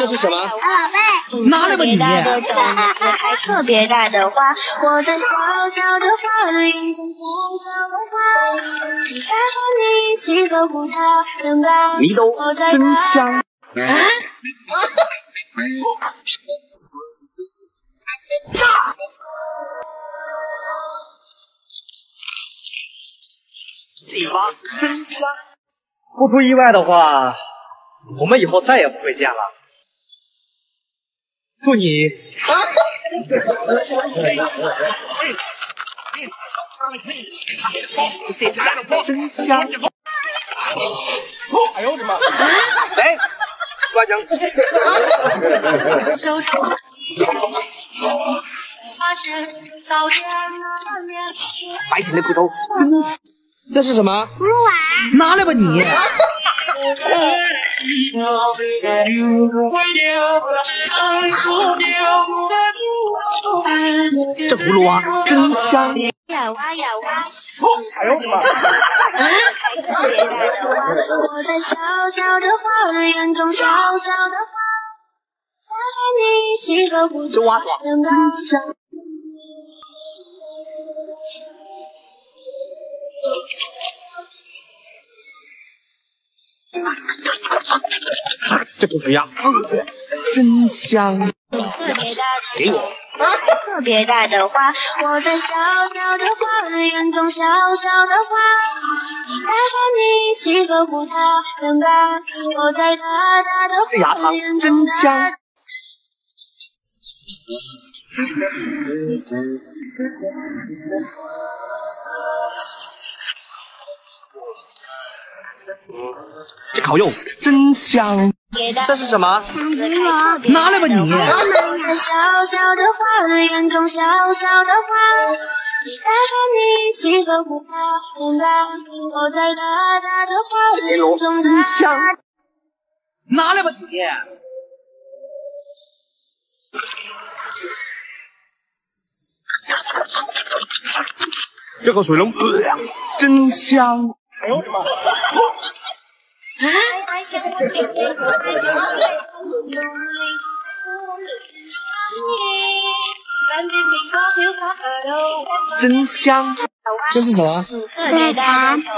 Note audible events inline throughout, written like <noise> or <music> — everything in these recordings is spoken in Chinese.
这是什么？宝贝，拿来吧你！大的种子开特别大的花，我在小小的花园种小小的花，期待和你一起呵护它长大。米豆我在真香。这一把真香。不出意外的话，我们以后再也不会见了。祝你真香！哎呦我的妈！谁？关江。白天的骨头。这是什么？拿来吧你！这葫芦娃真香。呀哇呀哇！哎呦我的妈！特别大的花，我在小小的花园种小小的花，再和你一起呵护这娃娃长大。真香。特别大的给我。特别大的花，我在小小的花园种小小的花，期待和你一起呵护它长大。我在大大的花园真种 <laughs> 这烤肉真香。这是什么？拿来吧你！我们在小小的花园种小小的花，期待和你一起呵护它长大。我在大大的花园种真香。拿来吧你！这口水龙真香。哎呦我的妈！真香。这是什么？特别的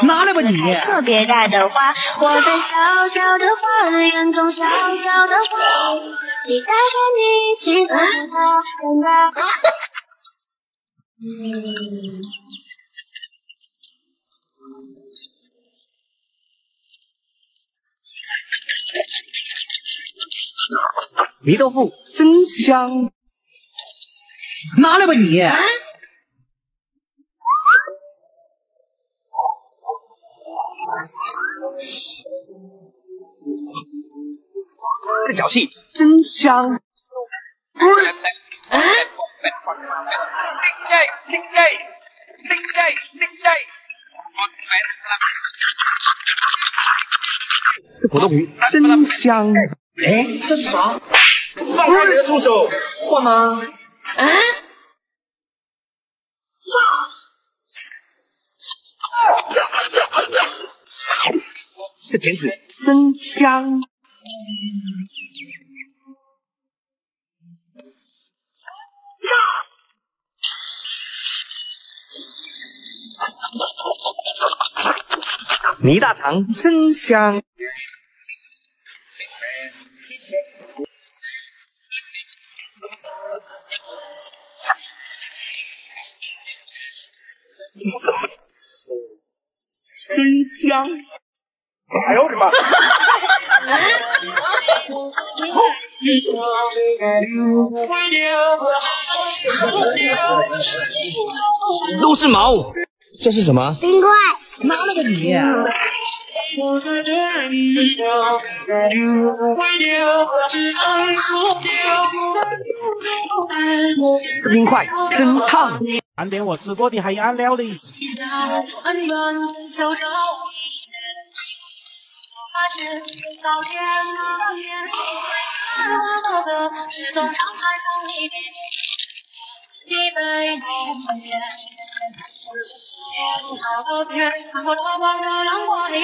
拿来吧你！特别大的花，我在小小的花园种小小的花，期待和你一起呵护它长大。霉豆腐真香。拿来吧你！这脚气真香。这果冻鱼真香。哎，这是啥？放开你的助手！换吗？这剪纸真香。泥大肠真香。真香！哎呦我的妈！都是毛。这是什么？冰块，拿来吧你！这冰块真烫。看点我吃过的海岸料理。猪腦将我脸上的浓丽，填补我目光的。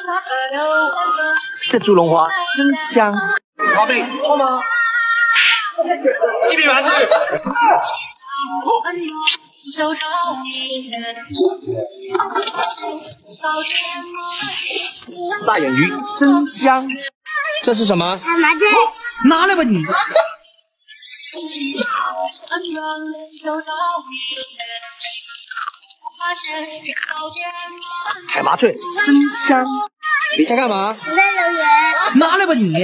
洒而流，这猪笼花真香。宝贝，痛吗？一笔完字。手抄一人，高天马大眼鱼真香。这是什么？麻醉。拿来吧你！恩怨手抄一人，发誓高天马海麻醉真香。你在干嘛？我在留言。拿来吧你！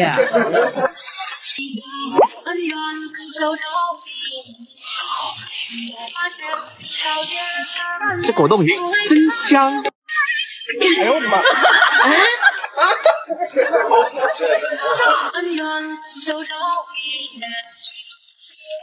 这果冻鱼真香。哎呦我的妈！<laughs>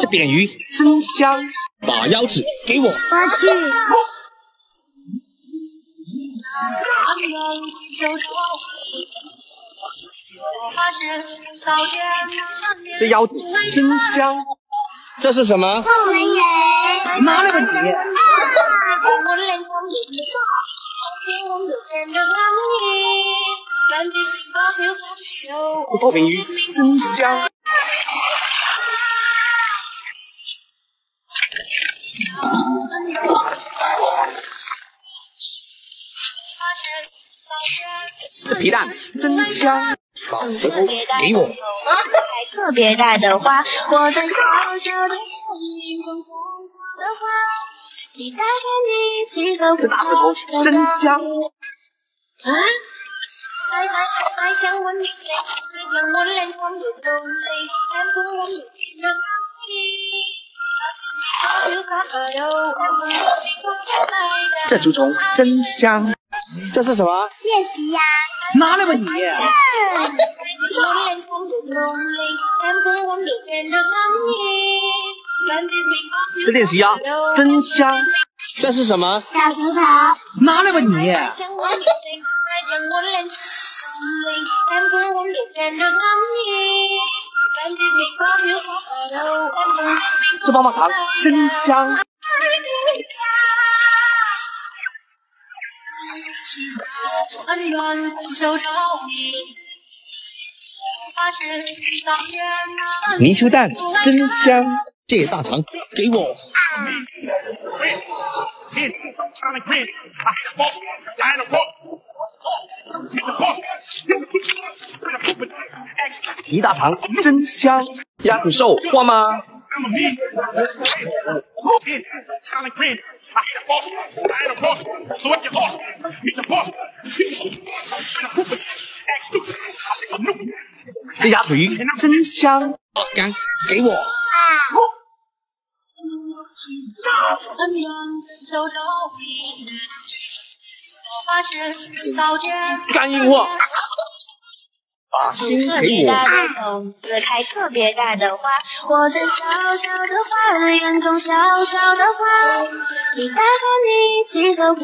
这扁鱼真香。把腰子给我。我去。这腰子真香。这是什么？透明人。拿来吧你！着这透明鱼真香。这皮蛋真香。把石头给我。开特别大的花，我在小小的花园中种下的花，期待和你一起呵护这大石头真香。啊！这竹虫真香。这是什么？练习呀。拿来吧你！这练习鸭真香。这是什么？小石头。拿来吧你！这棒棒糖真香。泥鳅蛋真香。这大肠给我。一大盘真香，鸭子瘦换吗？这鸭腿真香，干给我。干硬货，把心特给我。别大的种子开特别大的花，我在小小的花园种小小的花，期待和你一起呵护。